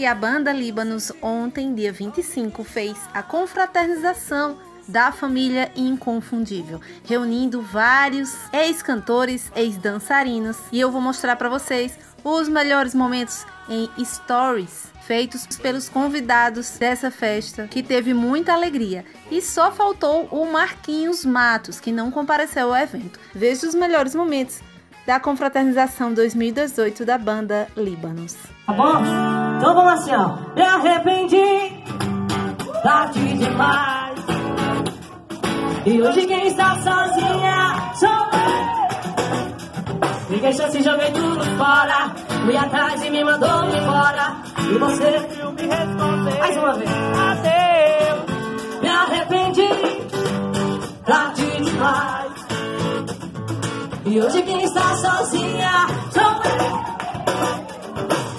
E a banda Líbanos, ontem, dia 25, fez a confraternização da família inconfundível, reunindo vários ex-cantores, ex-dançarinos, e eu vou mostrar para vocês os melhores momentos em stories feitos pelos convidados dessa festa, que teve muita alegria. E só faltou o Marquinhos Matos, que não compareceu ao evento. Veja os melhores momentos da confraternização 2018 da banda Líbanos. Tá bom? Então vamos assim, ó. Me arrependi, tarde demais. E hoje quem está sozinha sou eu. Ninguém chance, joguei tudo fora. Fui atrás e me mandou embora. E você viu me responder. Mais uma vez. E hoje quem está sozinha sou eu.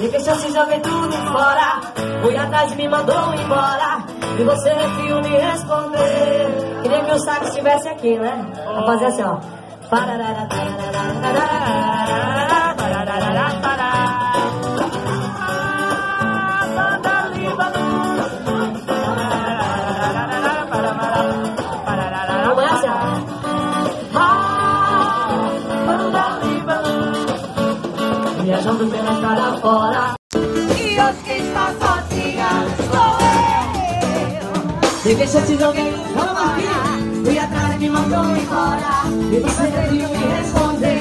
Ninguém chance, joguei tudo fora. Fui atrás e me mandou embora. E você referiu me responder. Queria que o sax estivesse aqui, né? Vou fazer assim, ó. Pararara, pararara, pararara, eu. Ninguém chance de alguém, vamos aqui. Fui atrás, me mandou embora. E você veio me responder.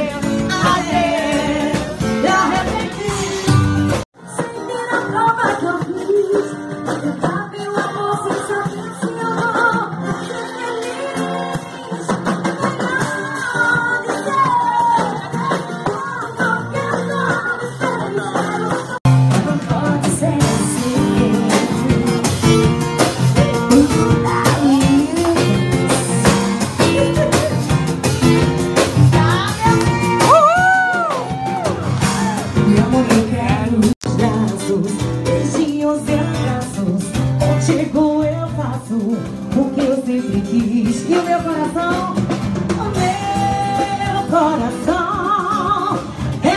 Contigo eu faço o que eu sempre quis. E o meu coração, o meu coração, é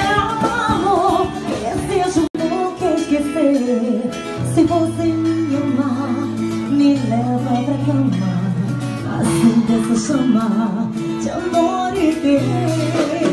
amor. Desejo nunca esquecer. Se você me amar, me leva pra cama. Acenda essa chama de amor e ter.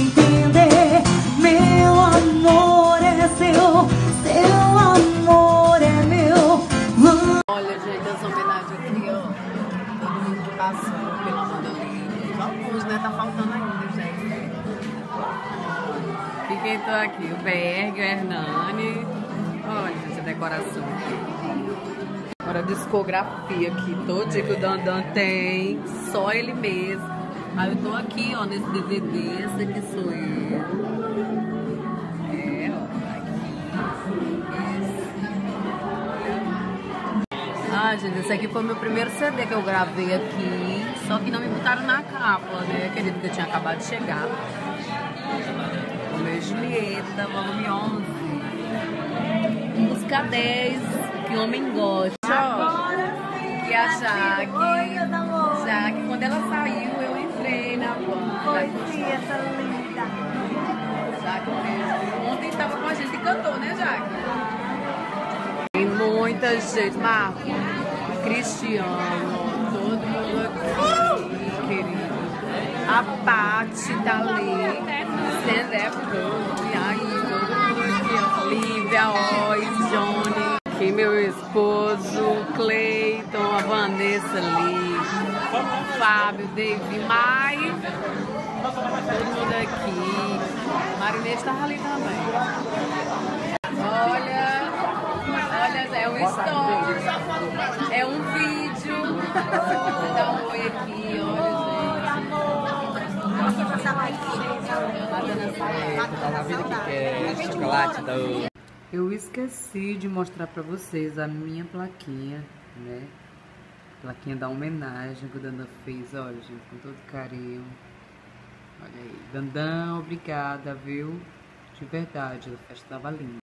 quem aqui? O Berg, o Hernani. Olha, gente, a decoração. Agora a discografia aqui, todo que o Dandan tem, só ele mesmo. Aí eu tô aqui, ó, nesse DVD, esse aqui sou eu. É. Ah, gente, esse aqui foi meu primeiro CD que eu gravei aqui. Só que não me botaram na capa, né, querido? Que eu tinha acabado de chegar. Julieta, volume 11. Música 10, que homem gosta. ó. Que a Jaque. Jaque, quando ela saiu, eu entrei na banda. Jaque, um beijo. Ontem estava com a gente e cantou, né, Jaque? Tem muita gente. Marco, Cristiano, todo mundo aqui, querido. A Paty tá ali. Stand up O Fábio, David, Mai. Todo mundo aqui. Marinês tava ali também. Olha, olha, é um story, é um vídeo. Vou dar um oi aqui, olha, gente. chocolate. Eu esqueci de mostrar pra vocês a minha plaquinha, né? Plaquinha da homenagem que o Dandan fez, olha, gente, com todo carinho. Olha aí. Dandan, obrigada, viu? De verdade, a festa tava linda.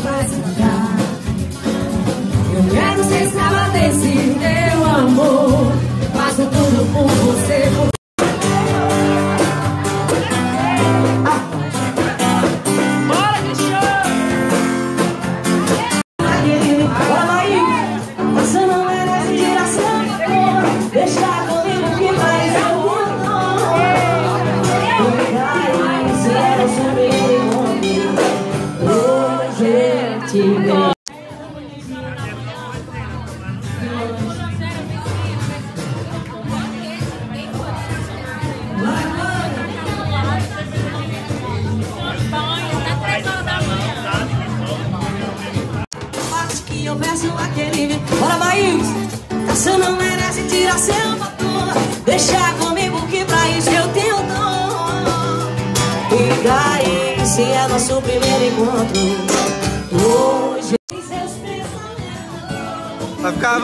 Que aquele. Bora, Bahia! Você não merece tirar seu batom. Deixa comigo que pra isso eu tenho dom. E daí, se é nosso primeiro encontro. Hoje. Vai ficar,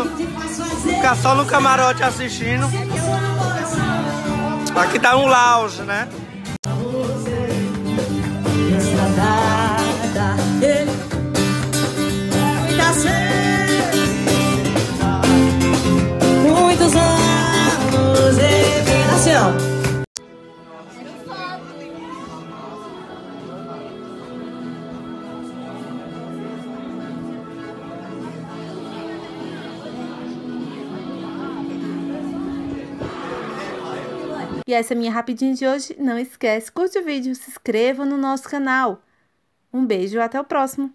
ficar só no camarote assistindo. Aqui tá um lounge, né? Estradada, E essa é minha rapidinha de hoje. Não esquece, curte o vídeo, se inscreva no nosso canal. Um beijo, até o próximo.